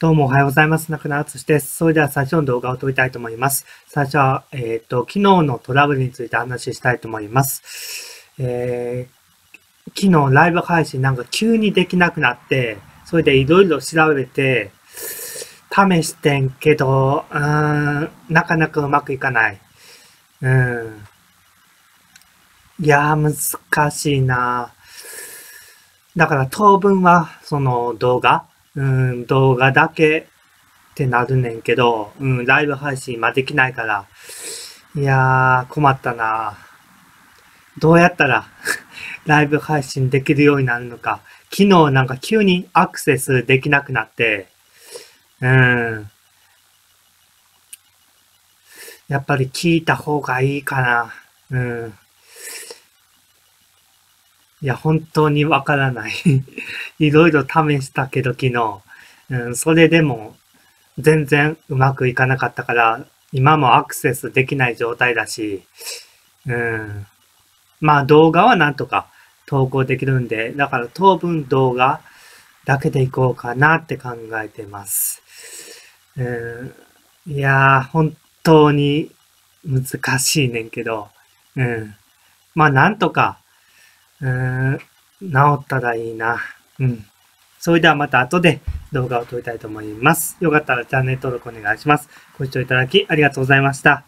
どうもおはようございます。中野敦です。それでは最初の動画を撮りたいと思います。最初は、えっ、ー、と、昨日のトラブルについて話したいと思います。えー、昨日ライブ配信なんか急にできなくなって、それでいろいろ調べて、試してんけど、うーん、なかなかうまくいかない。うん。いやー、難しいなだから当分は、その動画うん、動画だけってなるねんけど、うん、ライブ配信今できないから、いやー、困ったなどうやったら ライブ配信できるようになるのか。昨日なんか急にアクセスできなくなって、うん。やっぱり聞いた方がいいかな。うん。いや、本当にわからない。いろいろ試したけど昨日、うん、それでも全然うまくいかなかったから、今もアクセスできない状態だし、うん、まあ動画はなんとか投稿できるんで、だから当分動画だけでいこうかなって考えてます。うん、いやー、本当に難しいねんけど、うん。まあなんとかうん、治ったらいいな。うん。それではまた後で動画を撮りたいと思います。よかったらチャンネル登録お願いします。ご視聴いただきありがとうございました。